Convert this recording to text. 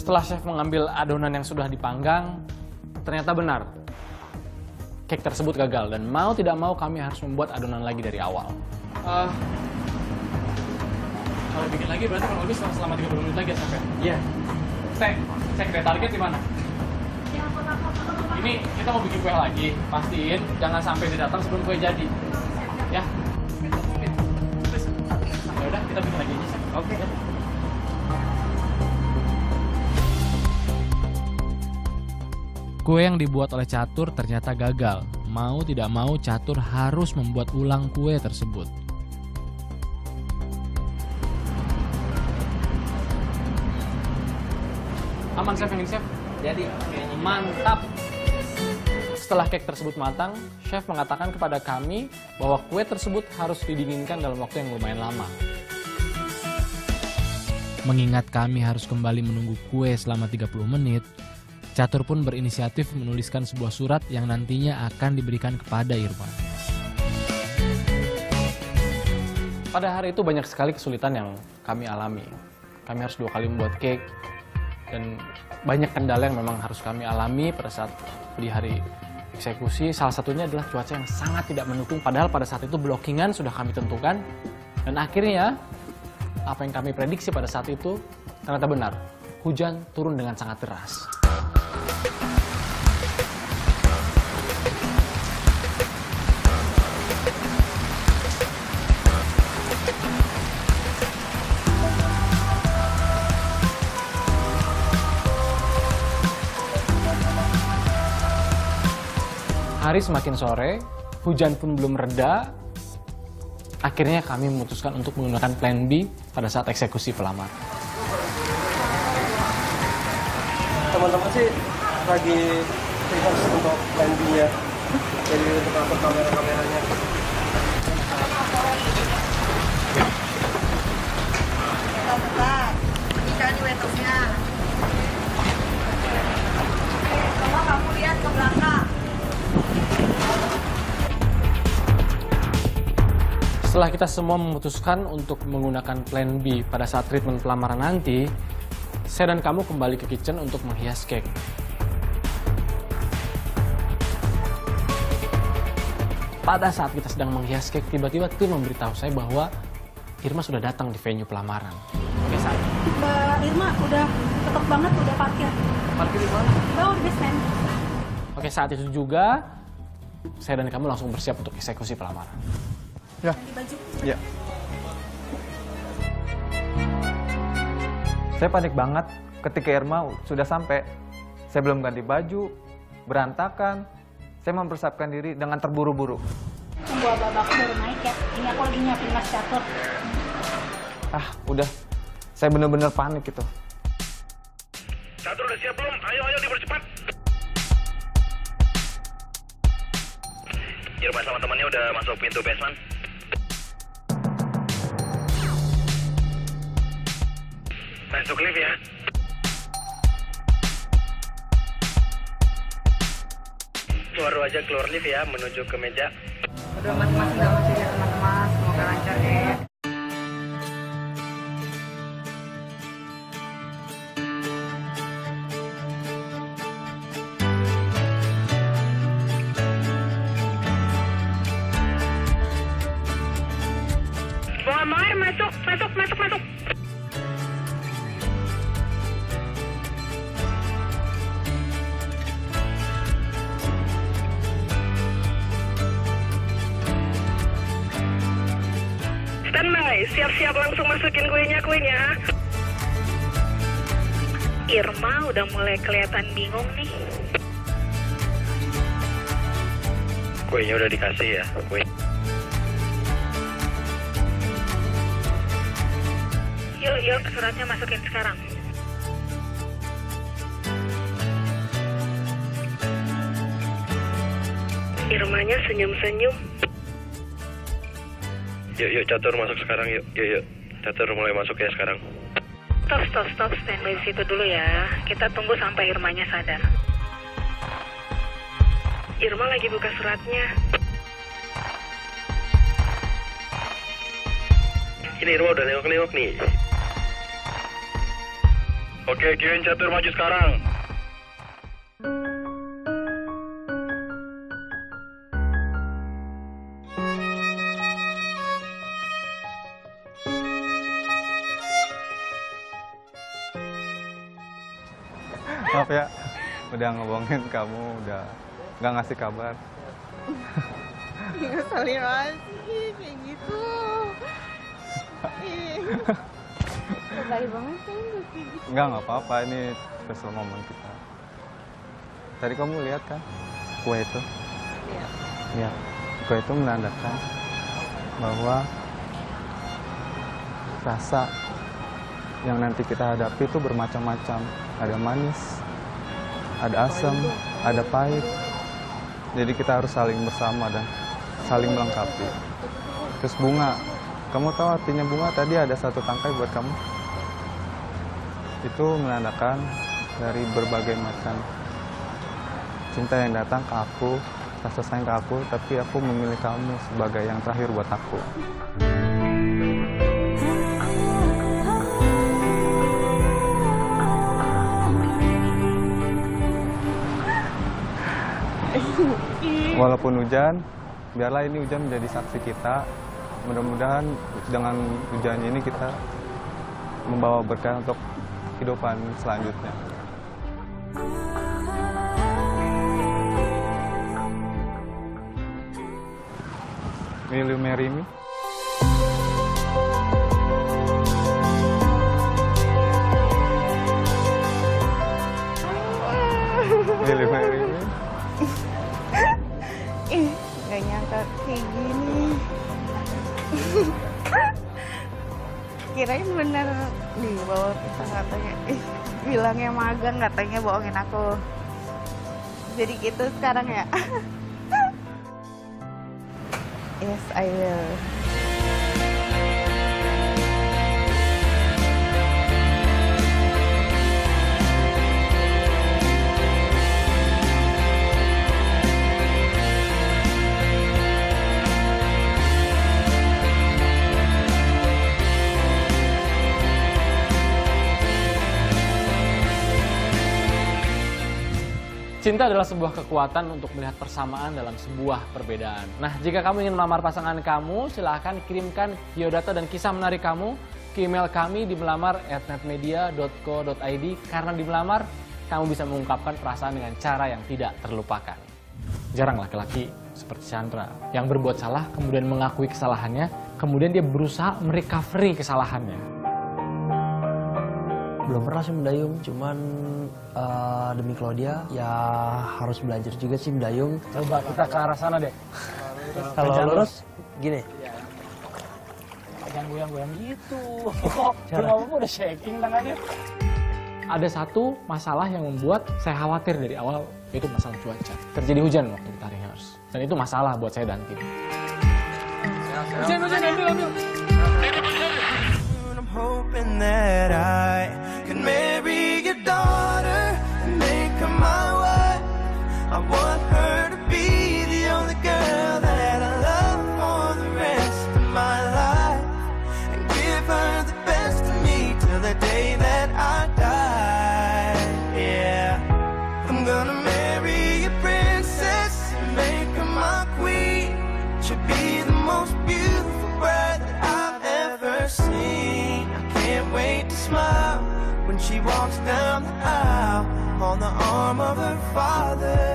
Setelah chef mengambil adonan yang sudah dipanggang, ternyata benar. Cake tersebut gagal dan mau tidak mau kami harus membuat adonan lagi dari awal. Uh, kalau bikin lagi berarti kurang lebih selama, selama 30 menit lagi ya chef ya? Iya. Cek, cek deh target di mana? Ini kita mau bikin kue lagi, pastiin jangan sampai dia datang sebelum kue jadi. Ya. Ya udah, kita bikin lagi aja, Chef. Oke. Kue yang dibuat oleh Catur ternyata gagal. Mau tidak mau Catur harus membuat ulang kue tersebut. Aman chef yang ini chef? Jadi Mantap. Setelah cake tersebut matang, chef mengatakan kepada kami bahwa kue tersebut harus didinginkan dalam waktu yang lumayan lama. Mengingat kami harus kembali menunggu kue selama 30 menit, Catur pun berinisiatif menuliskan sebuah surat yang nantinya akan diberikan kepada Irma. Pada hari itu banyak sekali kesulitan yang kami alami. Kami harus dua kali membuat cake, dan banyak kendala yang memang harus kami alami pada saat di hari eksekusi. Salah satunya adalah cuaca yang sangat tidak mendukung, padahal pada saat itu blockingan sudah kami tentukan. Dan akhirnya, apa yang kami prediksi pada saat itu ternyata benar. Hujan turun dengan sangat deras. Hari semakin sore, hujan pun belum reda. Akhirnya kami memutuskan untuk menggunakan plan B pada saat eksekusi pelamar. teman-teman sih lagi rehearse untuk plan B-nya jadi untuk kamera-kameranya Setelah kita semua memutuskan untuk menggunakan plan B pada saat treatment pelamaran nanti, saya dan kamu kembali ke kitchen untuk menghias cake. Pada saat kita sedang menghias cake, tiba-tiba tim memberitahu saya bahwa Irma sudah datang di venue pelamaran. Oke, saat Mbak Irma udah ketok banget udah parkir. parkir di mana? Bawah di basement. Oke, saat itu juga saya dan kamu langsung bersiap untuk eksekusi pelamaran. Ya Di baju. ya saya panik banget ketika Irma sudah sampai. Saya belum ganti baju, berantakan. Saya mempersiapkan diri dengan terburu-buru. Tunggu abah-abahku baru naik ya. Ini aku lagi nyiapin mas catur. Ah, udah. Saya bener-bener panik gitu. Catur udah siap belum? Ayo, ayo dipercepat. Irma sama temannya udah masuk pintu basement. Masuk lift ya. Keluar aja keluar lift ya menuju ke meja. Udah masing-masing siap-siap langsung masukin kuenya kuenya. Irma udah mulai kelihatan bingung nih. Kuenya udah dikasih ya, kue. Yuk, yuk, suratnya masukin sekarang. Irmanya senyum-senyum. Yuk, yuk, catur masuk sekarang, yuk, yuk, yuk. Catur mulai masuk ya sekarang. Stop, stop, stop, standby di situ dulu ya. Kita tunggu sampai Irmanya sadar. Irma lagi buka suratnya. Ini Irma udah nengok-nengok nih. Oke, kirim catur maju sekarang. Maaf ya, udah ngebohongin kamu, udah nggak ngasih kabar. Ngeselin banget sih kayak gitu. Lebay banget gitu. Enggak, nggak apa-apa, ini special moment kita. Tadi kamu lihat kan, kue itu? Iya. Iya, kue itu menandakan bahwa rasa yang nanti kita hadapi itu bermacam-macam. Ada manis, ada asam, ada pahit. Jadi kita harus saling bersama dan saling melengkapi. Terus bunga, kamu tahu artinya bunga? Tadi ada satu tangkai buat kamu. Itu menandakan dari berbagai macam cinta yang datang ke aku, rasa sayang ke aku, tapi aku memilih kamu sebagai yang terakhir buat aku. Walaupun hujan, biarlah ini hujan menjadi saksi kita. Mudah-mudahan dengan hujan ini kita membawa berkah untuk kehidupan selanjutnya. Will you marry me? Will you marry me? Kayak gini. Kirain bener nih bawa kita katanya. Bilangnya magang katanya bohongin aku. Jadi gitu sekarang ya. yes, I will. Cinta adalah sebuah kekuatan untuk melihat persamaan dalam sebuah perbedaan. Nah, jika kamu ingin melamar pasangan kamu, silahkan kirimkan biodata dan kisah menarik kamu ke email kami di melamar@netmedia.co.id karena di melamar kamu bisa mengungkapkan perasaan dengan cara yang tidak terlupakan. Jarang laki-laki seperti Chandra yang berbuat salah kemudian mengakui kesalahannya, kemudian dia berusaha merecovery kesalahannya. Belum pernah sih mendayung cuman eh, demi Claudia ya harus belajar juga sih mendayung Coba kita ke arah sana deh. kalau lurus gini Jangan goyang-goyang gitu. Cuma apa udah shaking tangannya. Ada satu masalah yang membuat saya khawatir dari awal, itu masalah cuaca. Terjadi hujan waktu kita rehearse. Dan itu masalah buat saya dan tim. Hujan, hujan, ambil, ambil. I'm hoping that I them out on the arm of her father.